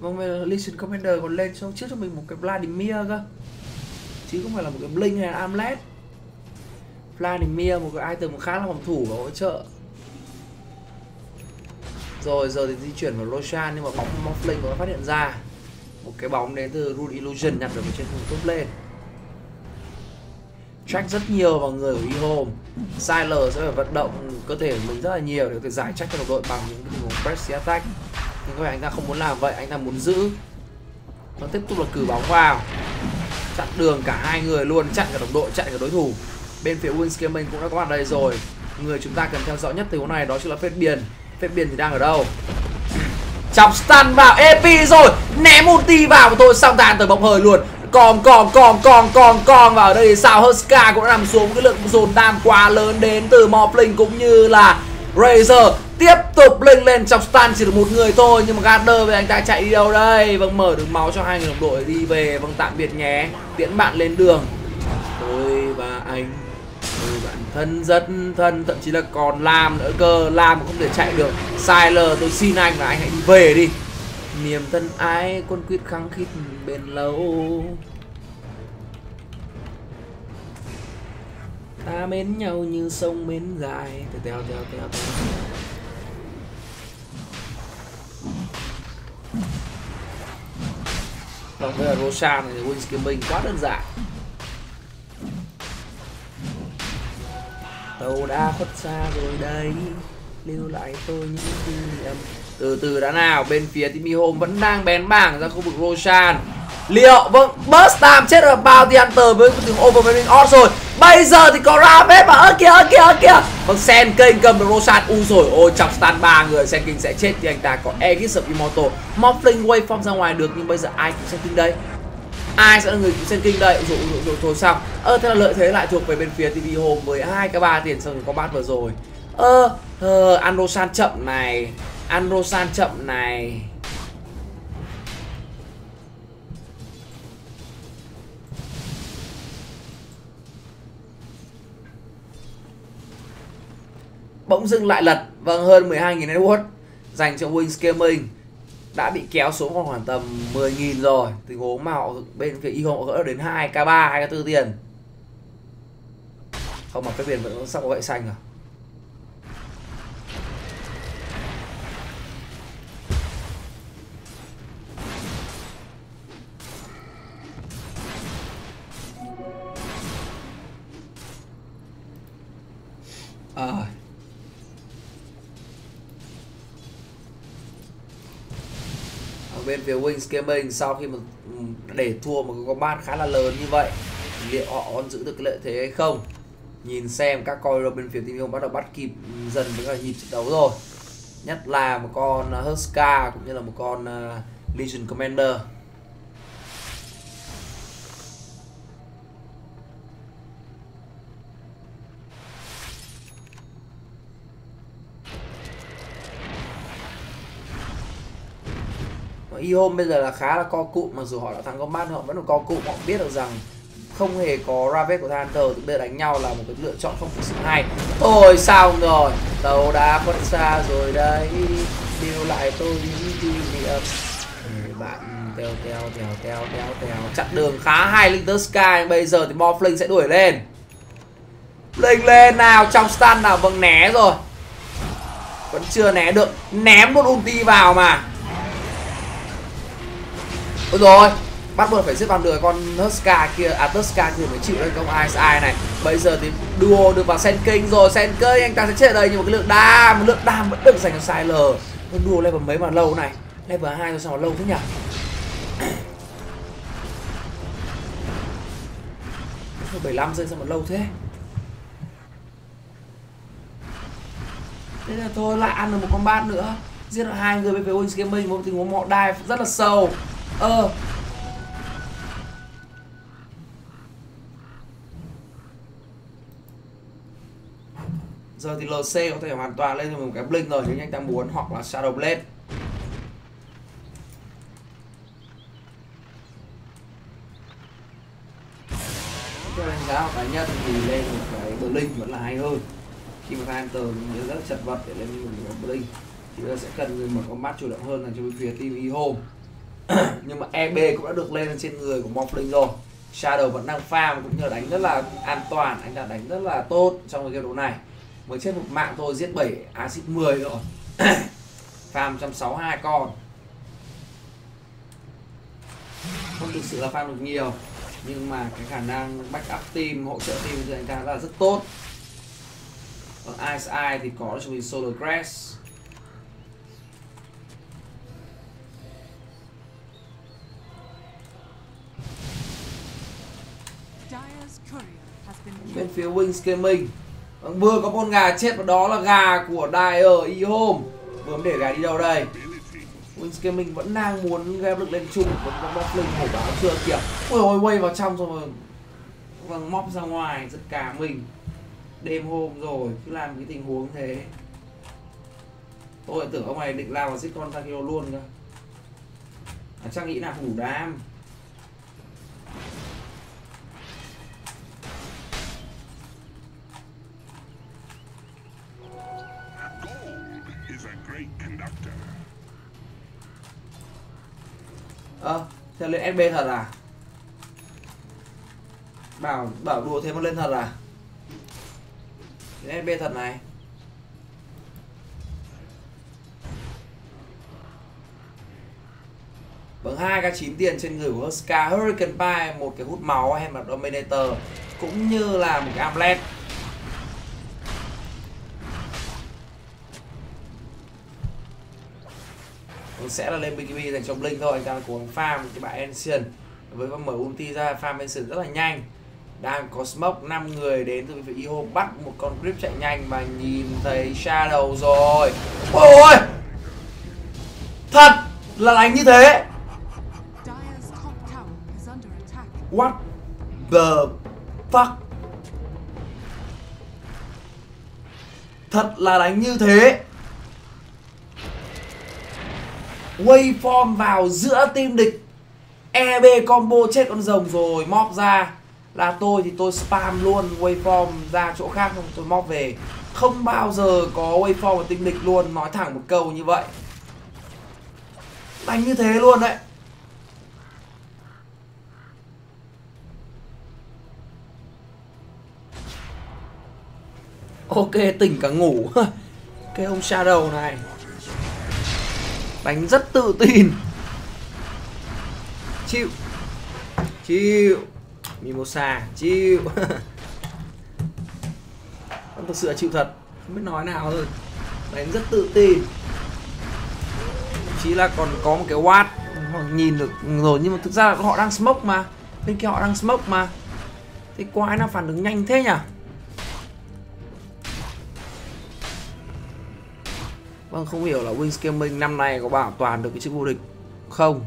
Vâng, bây giờ Legion Commander còn lên xong trước cho mình một cái Vladimir cơ. Chứ không phải là một cái Blink hay là Amulet Vladimir, một cái item khá là phòng thủ và hỗ trợ. Rồi, giờ thì di chuyển vào Roshan nhưng mà bóng Morphling có phát hiện ra. Một cái bóng đến từ Rune Illusion nhặt được ở trên vùng top lane track rất nhiều vào người của E-Home. Siler sẽ phải vận động cơ thể của mình rất là nhiều để có thể giải track cho đồng đội bằng những tình huống press attack. Nhưng có vẻ anh ta không muốn làm vậy, anh ta muốn giữ. Nó tiếp tục là cử bóng vào. Chặn đường cả hai người luôn, chặn cả đồng đội, chặn cả đối thủ. Bên phía Wins cũng đã có mặt đây rồi. Người chúng ta cần theo dõi nhất tình huống này đó chính là phết biển. Phết biển thì đang ở đâu? Chọc stun vào EP rồi! Ném ulti vào và tôi xong tàn tới bóng hơi luôn còn còn còn còn còn còn. Vào đây sao Huska cũng đã nằm xuống cái lượng dồn đam quá lớn đến từ Morphling cũng như là Razor tiếp tục lên lên trong stun chỉ được một người thôi, nhưng mà Gardner với anh ta chạy đi đâu đây? Vâng mở đường máu cho hai người đồng đội đi về. Vâng tạm biệt nhé. Tiễn bạn lên đường. Tôi và anh, tôi bạn thân rất thân, thậm chí là còn làm nữa cơ. Làm cũng không thể chạy được. Siler, tôi xin anh là anh hãy đi về đi niềm thân ái quân quyết khăng khít bền lâu. Ta mến nhau như sông mến dài. Tèo tèo tèo tèo tèo Vâng, bây giờ Roshan này Wings Gaming quá đơn giản. Tàu đã khuất xa rồi đây Lưu lại tôi những kỷ niệm từ từ đã nào Bên phía Timmy Home vẫn đang bén bảng ra khu vực Roshan. Liệu vâng Burst Time chết ở thì Hunter với tiếng Overwhelming Odds rồi. Bây giờ thì có Ravet mà ơ kìa ơ kìa ơ kìa. Vâng Sen King cầm được Roshan. U rồi ôi trong stun ba người Sen King sẽ chết thì anh ta có Aegis of Immortal. Morphling Waveform ra ngoài được nhưng bây giờ ai cũng Sen King đây. Ai sẽ là người cứu Sen King đây? Rồi rồi rồi thôi xong ơ thế là lợi thế lại thuộc về bên phía TV Home với hai cái ba tiền sau có bát vừa rồi. Ơ ờ, roshan chậm này. Androsan chậm này. Bỗng dưng lại lật. Vâng hơn 12.000 network dành cho Wings Gaming. Đã bị kéo xuống còn khoảng tầm 10.000 rồi. Tình huống mà họ bên phía y họ gỡ đến 2 k 3 2 k 4 tiền. Không, mà cái biển vẫn sắp có gậy xanh à? À. ở bên phía Wings Gaming sau khi mà ừ, để thua một cái combat khá là lớn như vậy liệu họ còn giữ được cái lợi thế hay không? Nhìn xem các coi bên phía team bắt đầu bắt kịp dần với cả nhịp trận đấu rồi. Nhất là một con ờ, Huska cũng như là một con uh, Legion Commander. Ihom bây giờ là khá là co cụm, mặc dù họ đã thắng combat họ vẫn còn co cụm. Họ biết được rằng không hề có Ravet của Hunter thì bây giờ đánh nhau là một cái lựa chọn không thực sự hay Thôi, sao rồi? Tàu đã quất xa rồi đấy. Điều lại tôi những đi niệm bạn teo teo teo teo teo teo chặn đường khá hay Linter Sky. Bây giờ thì Morphling sẽ đuổi lên. Lên lên nào, trong stun nào vâng né rồi. Vẫn chưa né được. Ném một ulti vào mà. Ôi rồi, bắt buộc phải giết bằng được con Huska kia à Tuska kia mới chịu đây công ISI này. Bây giờ thì duo được vào Sen kinh rồi Sen kinh anh ta sẽ chết ở đây, nhưng mà cái lượng đam lượng đam vẫn được dành cho Siler duo level mấy mà lâu này? Level hai rồi sao mà lâu thế nhỉ? Bảy năm giây sao mà lâu thế? Thế là thôi, lại ăn được một con bát nữa. Giết được hai người bên phía Wings Gaming, một tình huống họ dive rất là sâu ờ. giờ thì LC có thể hoàn toàn lên một cái blink rồi nếu như anh ta muốn hoặc là Shadow Blade. Theo đánh giá của cá nhân thì lên một cái blink vẫn là hay hơn. Khi mà Hunter rất là chật vật để lên một cái blink. Thì sẽ cần người mở con mắt chủ động hơn là cho bên phía team e-home nhưng mà EB cũng đã được lên trên người của Morphling rồi. Shadow vẫn đang farm, cũng như là đánh rất là an toàn, anh đã đánh rất là tốt trong cái game đấu này. Mới chết một mạng thôi, giết 7 acid 10 rồi. Farm 162 con. Không thực sự là farm được nhiều, nhưng mà cái khả năng backup team, hỗ trợ team cho anh ta là rất tốt. Còn ISI thì có cho mình solo Grass bên phía Wings Gaming vâng, vừa có con gà chết và đó là gà của Dire E-Home. Vừa để gà đi đâu đây. Wings Gaming vẫn đang muốn ghép lực lên chung vẫn có móc linh hổ báo chưa kìa ôi ôi quay vào trong rồi. Vâng móc ra ngoài giật cả mình. Đêm hôm rồi cứ làm cái tình huống thế. Tôi tưởng ông này định lao vào giết con Takiro luôn cơ. À, chắc nghĩ là hủ đam Ờ, ơ à, thế lên SB thật à? Bảo bảo đùa thế mà lên thật à? Lên SB thật này. Bằng hai cái 9 tiền trên người của Huska Hurricane Pie, một cái hút máu hay là Dominator cũng như là một cái Amulet. Sẽ là lên BKB dành cho Blink thôi, anh ta cố gắng farm cái bạn Ancient với mở ulti ra farm Ancient rất là nhanh đang có smoke 5 người đến từ phía Iho bắt một con grip chạy nhanh mà nhìn thấy Shadow rồi ôi thật là đánh như thế. What the fuck? Thật là đánh như thế. Waveform vào giữa team địch. EB combo chết con rồng rồi, móc ra. Là tôi thì tôi spam luôn waveform ra chỗ khác không tôi móc về. Không bao giờ có waveform của team địch luôn, nói thẳng một câu như vậy. Đánh như thế luôn đấy. Ok tỉnh cả ngủ Cái ông Shadow này Đánh rất tự tin. Chịu. Chịu. Mimosa Chịu. Ông thực sự là chịu thật. Không biết nói nào rồi Đánh rất tự tin. Thậm chí là còn có một cái watt Họ nhìn được rồi, nhưng mà thực ra là họ đang smoke mà. Bên kia họ đang smoke mà. Thế quái nào phản ứng nhanh thế nhỉ Vâng không hiểu là Wings Gaming năm nay có bảo toàn được cái chức vô địch không?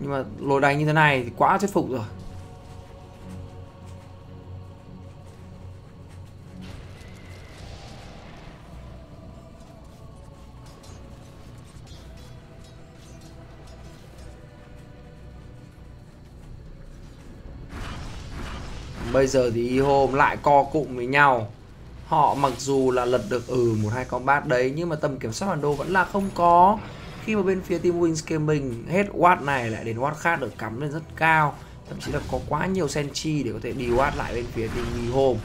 Nhưng mà lối đánh như thế này thì quá thuyết phục rồi. Bây giờ thì hôm lại co cụm với nhau họ mặc dù là lật được ừ một hai combat đấy, nhưng mà tầm kiểm soát bản đồ vẫn là không có. Khi mà bên phía team Wings Gaming hết watt này lại đến watt khác được cắm lên rất cao. Thậm chí là có quá nhiều senchi để có thể đi watt lại bên phía team Ehome.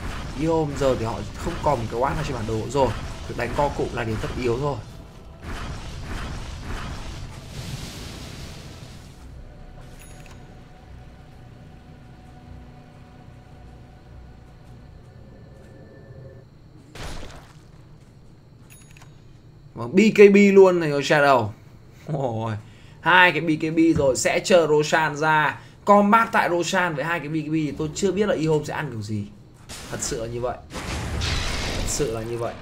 Home giờ thì họ không còn một cái watt nào trên bản đồ rồi. Việc đánh co cụm là điều tất yếu thôi Vâng, BKB luôn này rồi Shadow. Ôi, hai cái BKB rồi sẽ chờ Roshan ra. Combat tại Roshan với hai cái BKB thì tôi chưa biết là Ehome sẽ ăn kiểu gì. Thật sự là như vậy. Thật sự là như vậy.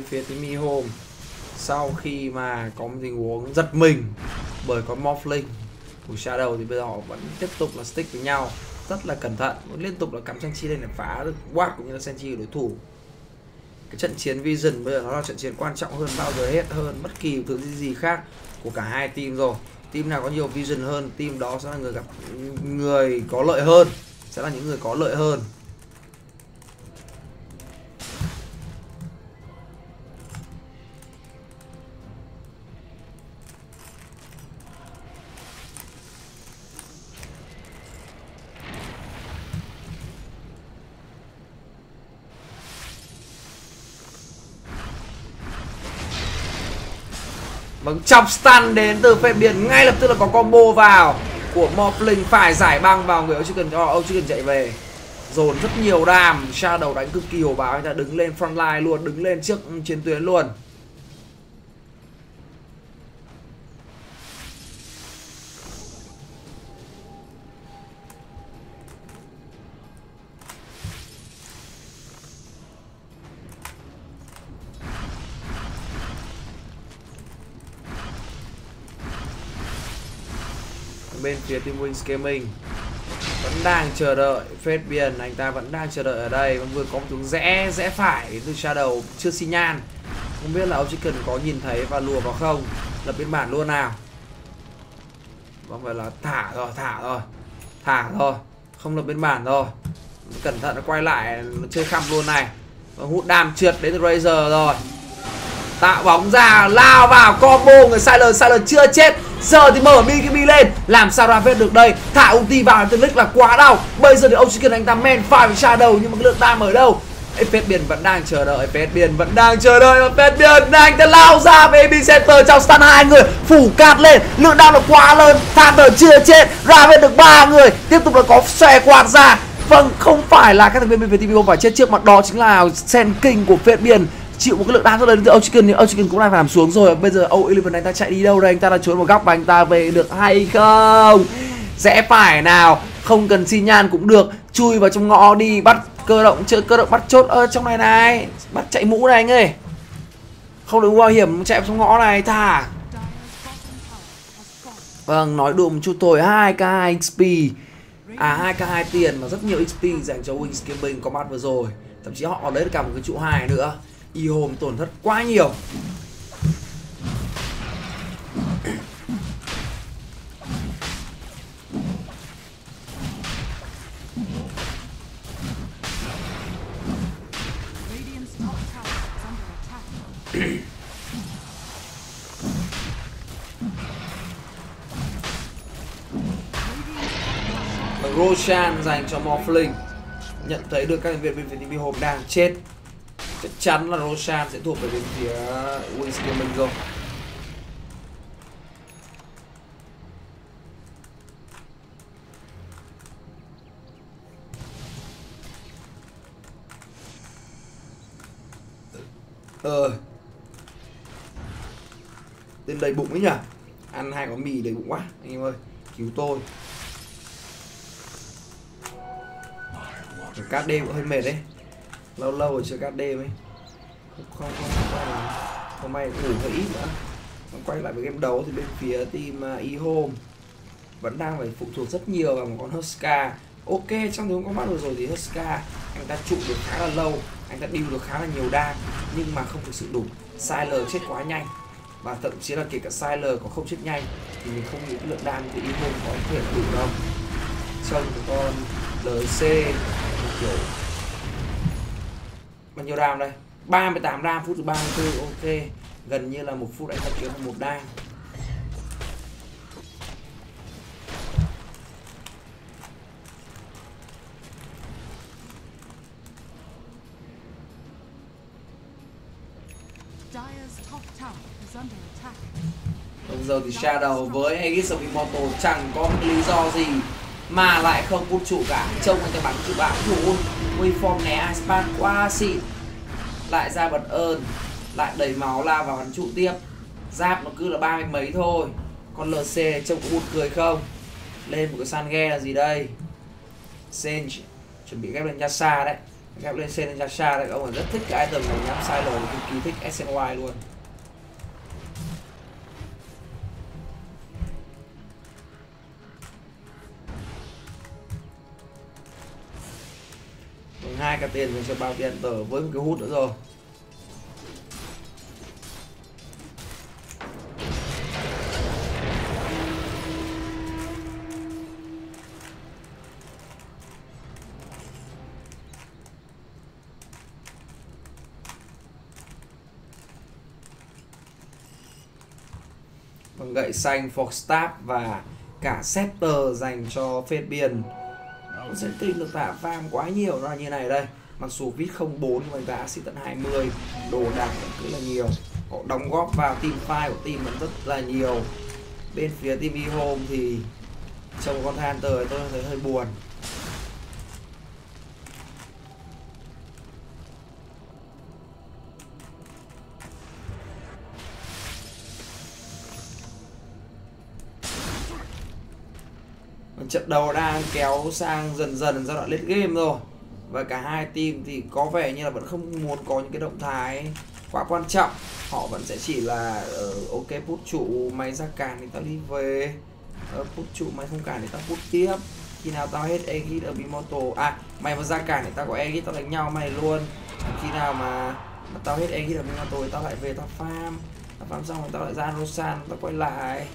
Bên phía Timmy Home. Sau khi mà có một tình huống giật mình bởi có Morphling của Shadow thì bây giờ họ vẫn tiếp tục là stick với nhau. Rất là cẩn thận liên tục là cắm Senchi lên để phá được Watt cũng như là Senchi của đối thủ. Cái trận chiến Vision bây giờ nó là trận chiến quan trọng hơn bao giờ hết hơn bất kỳ thứ gì, gì khác của cả hai team rồi. Team nào có nhiều Vision hơn team đó sẽ là người gặp người có lợi hơn sẽ là những người có lợi hơn. Vâng, chọc stun đến từ phép biển. Ngay lập tức là có combo vào của Morphling phải giải băng vào người Ochicken cho Ochicken chạy về. Dồn rất nhiều đam Shadow đánh cực kỳ hổ báo anh ta đứng lên frontline luôn đứng lên trước chiến tuyến luôn. Phía team Wings Gaming. Vẫn đang chờ đợi phết biển anh ta vẫn đang chờ đợi ở đây. Vẫn vừa có một tướng rẽ rẽ phải từ shadow, chưa xi nhan. Không biết là ông chicken có nhìn thấy và lùa vào không? Lập biên bản luôn nào. Vâng phải là thả rồi thả rồi thả rồi. Không lập biên bản rồi. Cẩn thận nó quay lại nó chơi khăm luôn này. Và hút đam trượt đến từ Razer rồi. Tạo bóng ra, lao vào, combo, người Siler Siler chưa chết giờ thì mở Mikimi lên. Làm sao ra được đây? Thả ulti vào từ lick là quá đau. Bây giờ thì ông chỉ cần anh ta men phải với shadow, nhưng mà cái lượng đam ở đâu? Phết Biển vẫn đang chờ đợi Phết Biển vẫn đang chờ đợi, và Biển anh ta lao ra. Với center trong stun hai người, phủ cát lên. Lượng đau là quá lớn thang chưa chết, ra được ba người. Tiếp tục là có xòe quạt ra. Vâng không phải là các thành viên bên phía TV không phải chết trước mặt đó chính là sen kinh của Phết Biển chịu một cái lượng đam rất lớn từ Ochicken nhưng Ochicken cũng đang phải làm xuống rồi. Bây giờ O Eleven anh ta chạy đi đâu đây? Anh ta đã trốn một góc và anh ta về được hay không? Rẽ phải nào? Không cần xi nhan cũng được. Chui vào trong ngõ đi, bắt cơ động, chơi cơ động bắt chốt. Ở trong này này, bắt chạy mũ này anh ơi. Không được nguy hiểm, chạy vào trong ngõ này thả vâng nói đùa một chút thôi. 2k xp à 2k 2 tiền mà rất nhiều xp dành cho wings gaming có mắt vừa rồi. Thậm chí họ lấy được cả một cái trụ hài nữa y hôm tổn thất quá nhiều. Roshan dành cho Morphling. Nhận thấy được các thành viên bên phía TV Home đang chết chắc chắn là Roshan sẽ thuộc về bên phía Wings Gaming rồi ờ. Tên đầy bụng ấy nhỉ? Ăn hai quả mì đầy bụng quá anh em ơi. Cứu tôi. Cát đêm cũng hơi mệt đấy lâu lâu rồi chơi cát đêm ấy. Không không không không may. Không may ngủ hơi ít nữa. Còn quay lại với game đấu thì bên phía team uh, e-home vẫn đang phải phụ thuộc rất nhiều vào một con Huska. Ok trong tiếng có mắt vừa rồi thì Huska anh ta trụ được khá là lâu anh ta điêu được khá là nhiều đam nhưng mà không thực sự đủ. Siler chết quá nhanh. Và thậm chí là kể cả Siler có không chết nhanh thì mình không nghĩ lượng đam thì e-home có thể đủ đâu. Trông của con LC kiểu bao nhiêu đam đây? 38 đam phút thứ 34 ok. Gần như là một phút anh ta kiếm một attack. Bây giờ thì Shadow với Aegis of Immortal chẳng có một lý do gì mà lại không bút trụ cả. Trông anh ta bắn trụ bạn thủ Waveform né Iceman quá xịn lại ra bật ơn lại đầy máu la vào bắn trụ tiếp. Giáp nó cứ là ba mươi mấy thôi. Con LC trông có buồn cười không? Lên một cái san ghe là gì đây? Sage chuẩn bị ghép lên Yasha đấy. Ghép lên Sage lên Yasha đấy, ông ấy rất thích cái item này, nhắm sai lồi, cực kỳ thích SNY luôn. Hai cái tiền dành cho bao tiền tờ với một cái hút nữa rồi. Bằng gậy xanh fox staff và cả Scepter dành cho phết biên sẽ tìm được tạ farm quá nhiều nó là như này đây. Mặc dù vít không bốn nhưng mà xịt tận 20 đồ đạc vẫn cứ là nhiều. Họ đóng góp vào team file của team vẫn rất là nhiều. Bên phía team e home thì chồng con than Hunter tôi thấy hơi buồn. Trận đấu đang kéo sang dần dần giai đoạn late game rồi. Và cả hai team thì có vẻ như là vẫn không muốn có những cái động thái quá quan trọng. Họ vẫn sẽ chỉ là uh, ok put trụ mày ra cản thì tao đi về. Uh, put trụ mày không cản thì tao put tiếp. Khi nào tao hết exit ở Bimoto à mày mà ra cản thì tao có exit tao đánh nhau mày luôn. Khi nào mà, mà tao hết exit ở Bimoto thì tao lại về tao farm. Tao farm xong rồi tao lại ra Rosan tao quay lại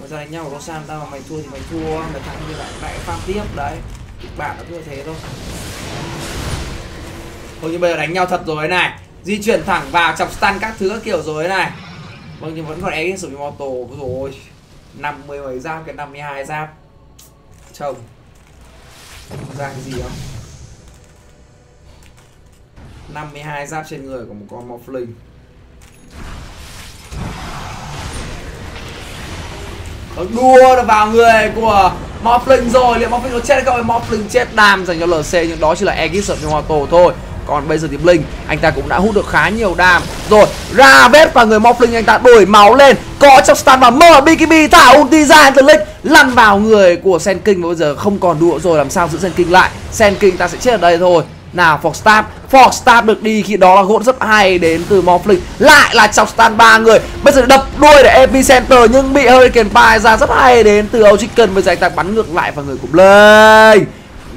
mà ra đánh nhau của Rosan tao mà mày thua thì mày thua mày thắng thì lại lại farm tiếp đấy. Kịch bản nó cứ thế thôi. Thôi nhưng bây giờ đánh nhau thật rồi này. Di chuyển thẳng vào chọc stun các thứ các kiểu rồi này. Vâng nhưng vẫn còn exit sử dụng auto rồi. Năm mươi mấy giáp cái 52 giáp. Chồng, ra cái gì không 52 giáp trên người của một con Morphling. Nó đua vào người của Morphling rồi. Liệu Morphling có chết hay không? Morphling chết đam dành cho LC Nhưng đó chỉ là Aegis trong auto thôi. Còn bây giờ thì Blink, anh ta cũng đã hút được khá nhiều đam. Rồi ra vết và người Morphling anh ta đổi máu lên. Có trong stun và mở BKB thả ulti ra từ Link, lăn vào người của Sen King. Và bây giờ không còn đũa rồi, làm sao giữ Sen King lại? Sen King ta sẽ chết ở đây thôi. Nào Foxstab Foxstab được đi khi đó là gỗ rất hay đến từ Morphling Lại là trong stun ba người. Bây giờ đập đuôi để Epicenter nhưng bị Hurricane Pie ra rất hay đến từ Ochicken Bây giờ anh ta bắn ngược lại vào người của lên.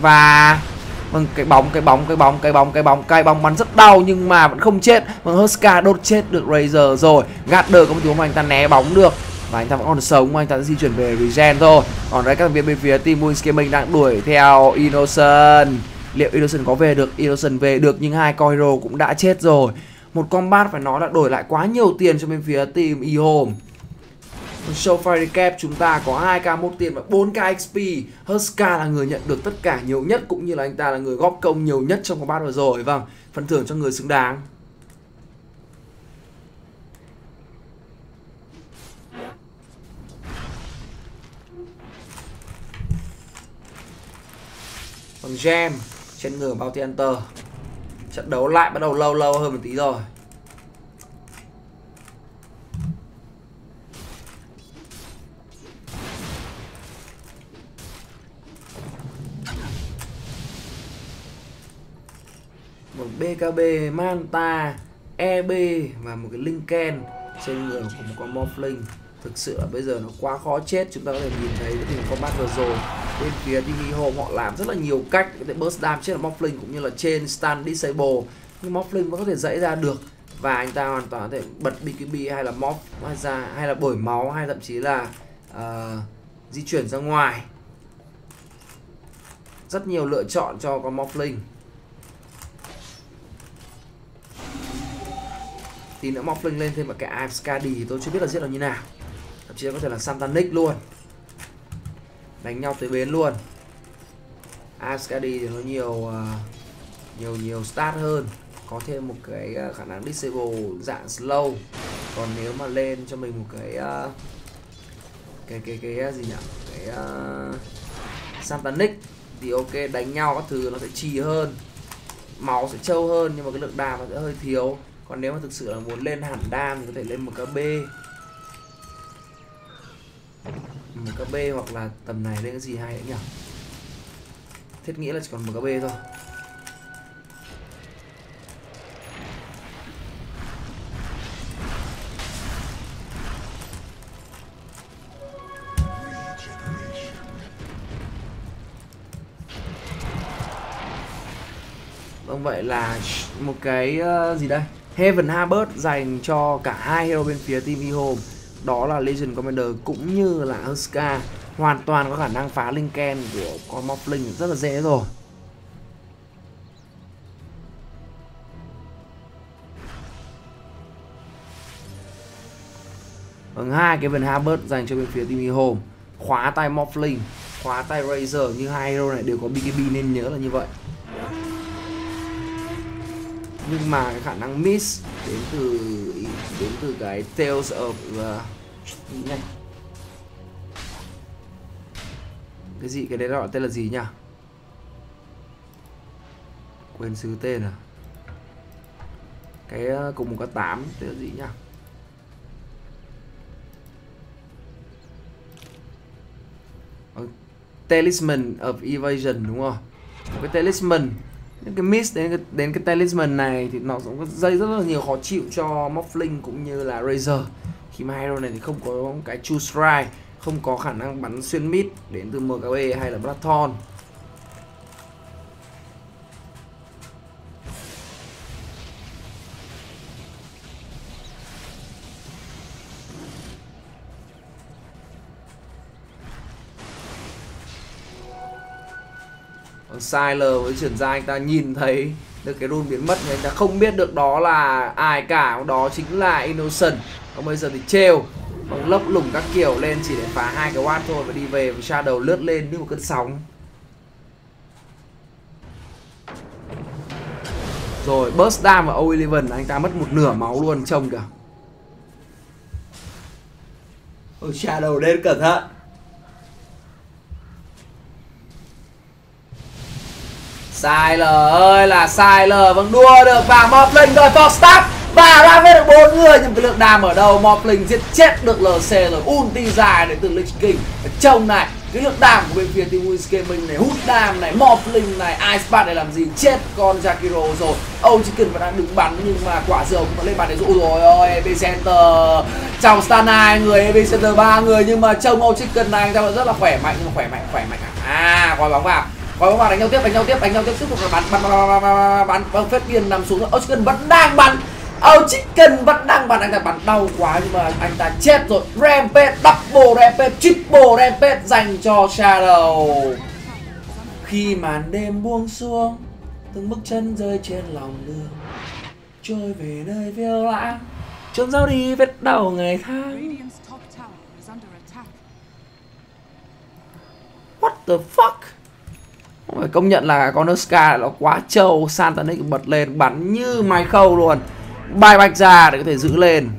Và Vâng, cái bóng, cái bóng, cái bóng, cái bóng, cái bóng, cái bóng bắn rất đau nhưng mà vẫn không chết. Vâng, Huska đốt chết được Razer rồi. Gạt có một tiếng mà anh ta né bóng được. Và anh ta vẫn còn sống anh ta sẽ di chuyển về regen thôi. Còn đấy các thành viên bên phía team Wings Gaming đang đuổi theo Innocent liệu Innocent có về được? Innocent về được nhưng hai coi hero cũng đã chết rồi. Một combat phải nói là đổi lại quá nhiều tiền cho bên phía team E-Home Show Fire Recap chúng ta có 2k một tiền và 4k XP Huska là người nhận được tất cả nhiều nhất cũng như là anh ta là người góp công nhiều nhất trong combat vừa rồi. Vâng, phần thưởng cho người xứng đáng. Còn gem trên người Bounty Hunter. Trận đấu lại bắt đầu lâu lâu hơn một tí rồi. Một BKB Manta EB và một cái Linken trên người của một con Morphling thực sự là bây giờ nó quá khó chết chúng ta có thể nhìn thấy cái tình combat vừa rồi. Bên phía TV Home họ làm rất là nhiều cách có thể burst dam trên là cũng như là trên stun disable. Nhưng Morphling vẫn có thể dãy ra được và anh ta hoàn toàn có thể bật BKB hay là morph ra hay là bổi máu hay thậm chí là uh, di chuyển ra ngoài. Rất nhiều lựa chọn cho con Morphling tí nữa móc lên thêm một cái Ive Skadi thì tôi chưa biết là giết nó như nào thậm chí có thể là Santanic luôn. Đánh nhau tới bến luôn. Ascadi thì nó nhiều à, nhiều nhiều start hơn. Có thêm một cái à, khả năng disable dạng slow. Còn nếu mà lên cho mình một cái à, cái cái cái, cái gì nhỉ? Cái uh, Santanic thì ok đánh nhau các thứ nó sẽ trì hơn. Máu sẽ trâu hơn nhưng mà cái lượng đàm nó sẽ hơi thiếu. Còn nếu mà thực sự là muốn lên hẳn đam thì có thể lên một cái B một cái B hoặc là tầm này lên cái gì hay đấy nhỉ? Thiết nghĩa là chỉ còn một cái B thôi. Vâng vậy là một cái uh, gì đây? Heaven Harvest dành cho cả hai hero bên phía Team E-Home đó là Legion Commander cũng như là Huska hoàn toàn có khả năng phá Linken của con Morphling rất là dễ rồi. Vâng, hai cái Heaven Harvard dành cho bên phía Timmy Home. Khóa tay Morphling khóa tay Razor như hai hero này đều có BKB nên nhớ là như vậy nhưng mà cái khả năng miss đến từ đến từ cái Tales of uh, gì cái gì? Cái đấy gọi tên là gì nhỉ? Quên xứ tên à cái uh, cùng một cái tám tên là gì nhỉ? Ờ, talisman of Evasion đúng không? Một cái talisman những cái miss đến cái, đến cái talisman này thì nó cũng gây rất là nhiều khó chịu cho Morphling cũng như là Razor khi mà hero này thì không có cái true strike không có khả năng bắn xuyên mid đến từ MKB hay là Blackthorn. Siler với chuyển ra anh ta nhìn thấy được cái rune biến mất nhưng anh ta không biết được đó là ai cả. Đó chính là innocent. Còn bây giờ thì trêu. Bằng lốc lủng các kiểu lên chỉ để phá hai cái watt thôi và đi về với shadow lướt lên như một cơn sóng. Rồi burst down và O11 anh ta mất một nửa máu luôn trông kìa. Ôi, shadow lên cẩn thận. Sai lờ ơi là sai lờ vẫn đua được vào Morphling rồi for start Và ra về được bốn người. Nhưng cái lượng đam ở đâu? Morphling giết chết được LC rồi Ulti dài để từ Lich King. Trông này cái lượng đam của bên phía team Wins Gaming này hút đam này Morphling này Ice Bat để làm gì? Chết con Jakiro rồi. Âu chỉ cần vẫn đang đứng bắn nhưng mà quả dừa cũng lên bàn để dụ rồi. Ôi Epicenter trong Star hai người Epicenter ba người nhưng mà trông Âu Chicken này anh ta vẫn rất là khỏe mạnh nhưng mà khỏe mạnh khỏe mạnh à, à coi bóng vào coi bóng vào đánh nhau tiếp đánh nhau tiếp đánh nhau tiếp. Tiếp tục là bắn bắn bắn bắn bắn bắn bắn phết biên nằm xuống. Chicken vẫn đang bắn. Âu Chicken vẫn đang bắn. Anh ta bắn đau quá nhưng mà anh ta chết rồi. Rampage double Rampage triple Rampage dành cho Shadow. Khi màn đêm buông xuống từng bước chân rơi trên lòng đường. Trôi về nơi phiêu lãng. Chốn dấu đi vết đau ngày tháng. What the fuck phải công nhận là con Ska nó quá trâu Santanic bật lên bắn như mài khâu luôn. Bay bạch ra để có thể giữ lên.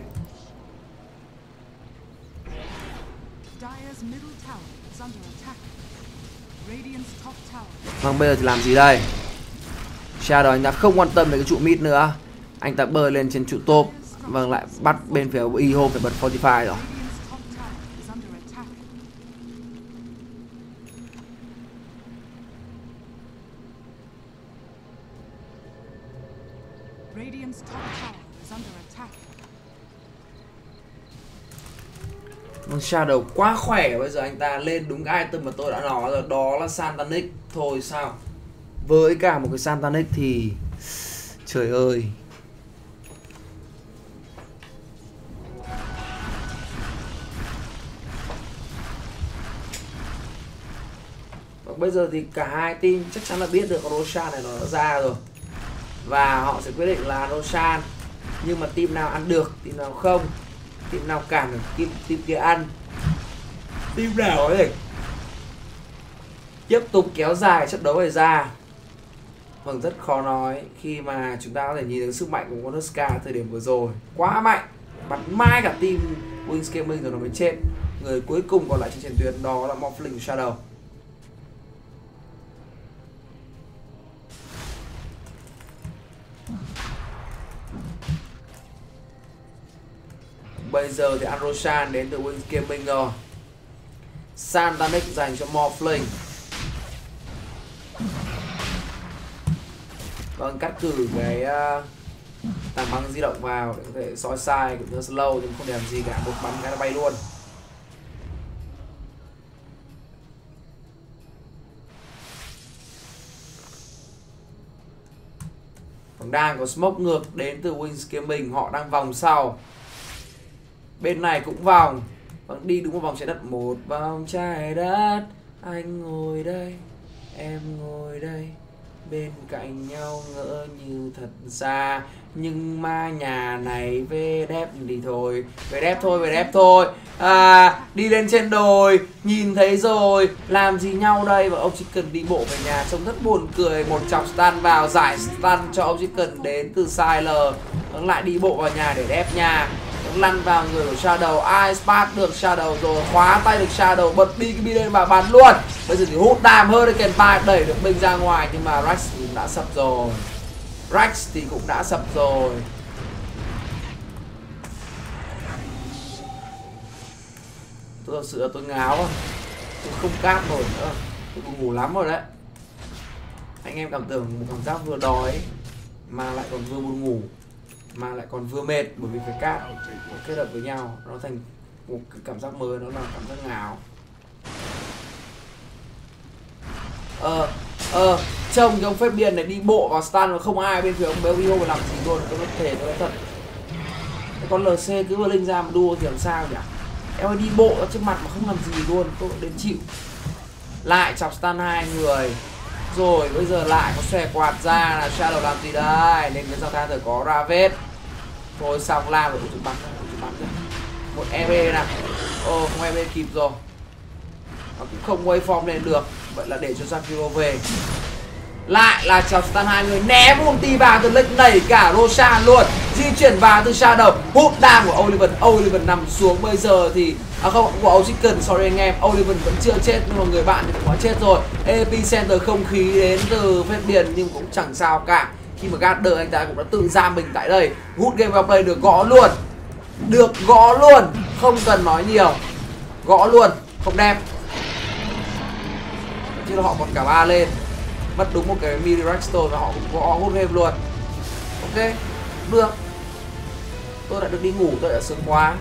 Vâng bây giờ thì làm gì đây? Shadow anh ta không quan tâm về cái trụ mid nữa. Anh ta bơi lên trên trụ top. Vâng lại bắt bên phía E-Home phải bật Fortify rồi Radiant's top tower is under attack. Radiant's top tower is under attack. Vâng Vâng, Shadow quá khỏe. Bây giờ anh ta lên đúng cái item mà tôi đã nói rồi Đó là Santanic. Thôi sao? Với cả một cái Santanic thì Trời ơi. Và bây giờ thì cả hai team chắc chắn là biết được Roshan này nó đã ra rồi. Và họ sẽ quyết định là Roshan Nhưng mà team nào ăn được, team nào không? Team nào cản được, team, team kia ăn? Team nào có thể Tiếp tục kéo dài trận đấu này ra. Vâng rất khó nói khi mà chúng ta có thể nhìn thấy sức mạnh của Konoska thời điểm vừa rồi. Quá mạnh! Bắn mai cả team Wings Gaming rồi nó mới chết. Người cuối cùng còn lại trên chiến tuyến đó là Morphling Shadow. Bây giờ thì Androshan đến từ Wings Gaming rồi Santanic dành cho Morphling Vâng, cắt cử cái ờ, uh, tảng băng di động vào để có thể soi sai cũng như slow nhưng không làm gì cả một bắn cái nó bay luôn. Còn đang có smoke ngược đến từ Wings Gaming họ đang vòng sau bên này cũng vòng. Vâng đi đúng một vòng trái đất. Một vòng trái đất. Anh ngồi đây, em ngồi đây. Bên cạnh nhau ngỡ như thật xa. Nhưng mà nhà này về đẹp. Thì thôi, về đẹp thôi, về đẹp thôi. À đi lên trên đồi, nhìn thấy rồi. Làm gì nhau đây? Và ông chỉ cần đi bộ về nhà trông rất buồn cười. Một chọc stun vào, giải stun cho ông chỉ cần đến từ Siler. Vâng, lại đi bộ vào nhà để đẹp nhà lăn vào người của Shadow. Ice được Shadow rồi, khóa tay được Shadow, bật đi cái lên và bắn luôn. Bây giờ thì hút đam Hurricane Pie đẩy được mình ra ngoài. Nhưng mà Rex cũng đã sập rồi. Rex thì cũng đã sập rồi. Tôi thật sự là tôi ngáo à. tôi không cát nổi nữa. Tôi cũng ngủ lắm rồi đấy. Anh em cảm tưởng một cảm giác vừa đói mà lại còn vừa buồn ngủ mà lại còn vừa mệt bởi vì phải cát kết hợp với nhau nó thành một cái cảm giác mới nó là cảm giác ngáo ờ ờ trông cái ông phép điên này đi bộ vào stand mà không ai bên phía ông Belvio mà làm gì luôn tôi có thể tôi nói thật. Cái con LC cứ vừa linh ra mà đua thì làm sao nhỉ? Em ơi đi bộ ở trước mặt mà không làm gì luôn tôi đến chịu. Lại chọc stun hai người rồi, bây giờ lại có xòe quạt ra là shadow làm gì đây? Nên cái giao than rồi có ra vết thôi, xong la rồi tụi bắn tụi bắn ra. Một eb nào? Ô không eb kịp rồi. Nó cũng không waveform lên được. Vậy là để cho Zakiro về. Lại là chào stun hai người ném ulti vào từ lệnh đẩy cả Roshan luôn. Di chuyển vào từ shadow. Hút đam của Oliver Oliver nằm xuống. Bây giờ thì à không, của Ochicken sorry anh em Oliver vẫn chưa chết, nhưng mà người bạn thì cũng đã chết rồi. Epicenter không khí đến từ phép điền nhưng cũng chẳng sao cả. Khi mà gạt đỡ anh ta cũng đã tự ra mình tại đây. Hút game vào play được, gõ luôn. Được, gõ luôn. Không cần nói nhiều. Gõ luôn. Không đẹp chứ là họ còn cả ba lên. Mất đúng một cái mini redstone và họ cũng gõ hút game luôn. Ok, được. Tôi đã được đi ngủ, tôi đã sướng quá.